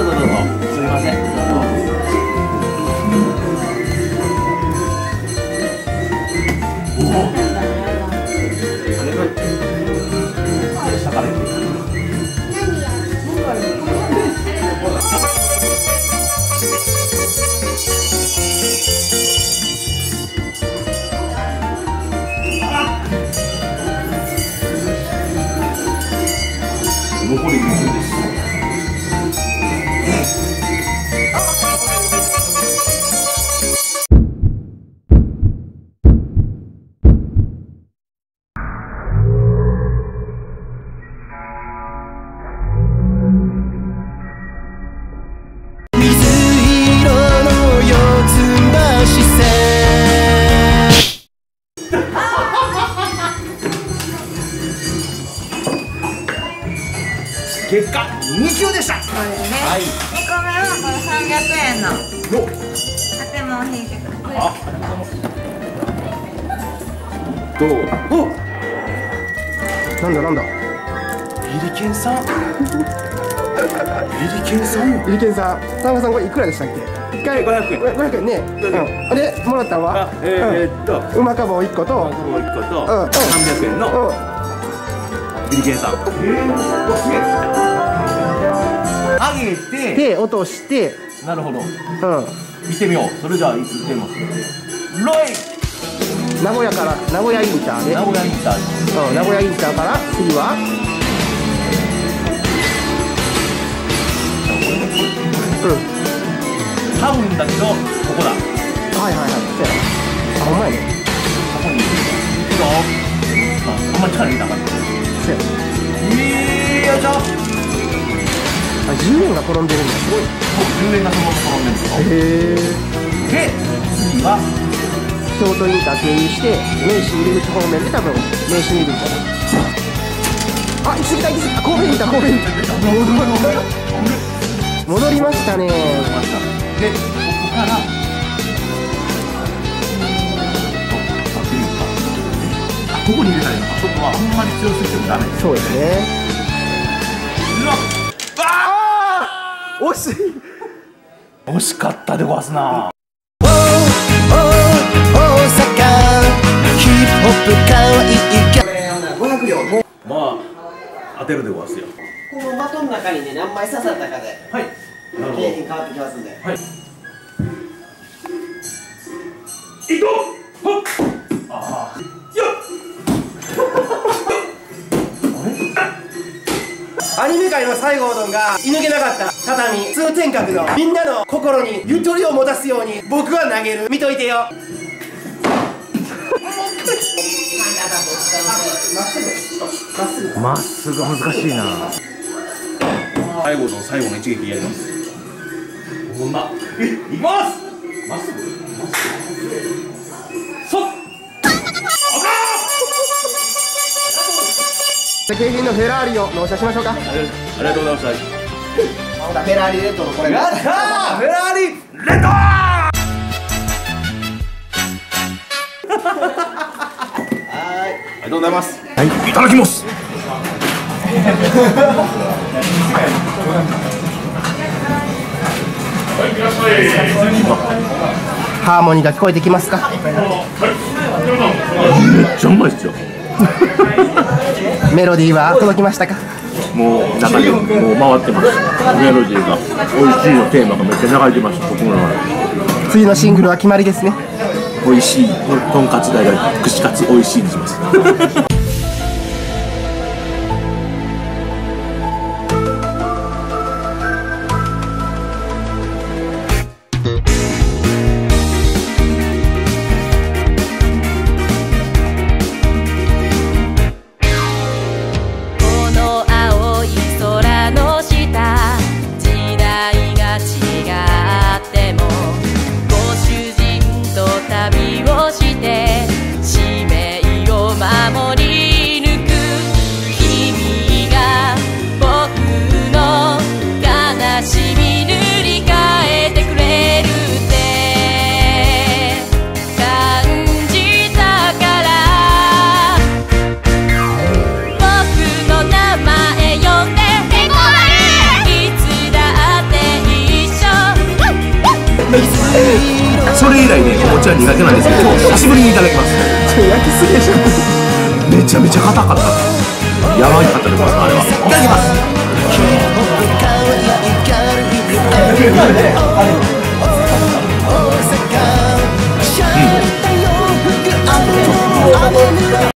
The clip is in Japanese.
どうぞどうぞすみませんどうぞおおあれが下から行く残り2球です。果2球でしたそうですね。はい。二個目はこの三百円の。お。建物を引いてください。あありがとうございますどう？お。なんだなんだ？ビリケンさん。ビリケンさん。よビリケンさん。田中さんこれいくらでしたっけ？一回。500円。500円。ね、うん、あれもらったんは？あえー、えーっと。うまか棒1個と？もう1個と。うん。うん。300円のうん。ビリケンさん。えー、すげえ上げて手落として。なるほど。うん。行ってみよう。それじゃあ行ってみます。ロイ。名古屋から名古屋インターで名古屋インターうん、名古屋インターから次は。うん。多分だけどここだ。はいはいはいそうやな。あほんまやね。ここにいるよああんまり力入れなかったそうやねよいしょあ10円が転んでるんだすごいそう10円がそのまま転んでるんですよへえで次は京都インター経由して名刺入り口方面で多分名刺にいるんじゃない？あ行き過ぎた行き過ぎた神戸にいた神戸にいた戻りましたね。ましたでここからあここに入れたらいいのか。そこはあんまり強すぎてもダメそうですね惜しい。ー惜しかったでごわすな。大阪ヒップホップかわいいか500両まあ当てるでごわすよこの的の中にね何枚刺さったかで。はい。なるほど。景品変わってきますんで。はいニメ界の西郷どんが射抜けなかった畳通天閣のみんなの心にゆとりを持たすように僕は投げる。見といてよ。まっすぐ難しいな。最後の最後の一撃やります。ほんま。えいきます！まっすぐまっすぐ？景品のフェラーリを納車しましょうか。ありがとうございましたフェラーリレッドのこれが。やったーフェラーリレッドありがとうございます。はい。いただきます。ハーモニーが聞こえてきますか？めっちゃうまいっすよ メロディーは届きましたか？もう中でもう回ってます。メロディーが美味しいのテーマがめっちゃ流れてます僕の中で。次のシングルは決まりですね。美味しい。とんかつ大が串カツ美味しいにします それ以来ねお餅は苦手なんですけど今日久しぶりにいただきます。焼きすぎでしょめちゃめちゃ硬かった。やばいかったでございますあれは。いただきます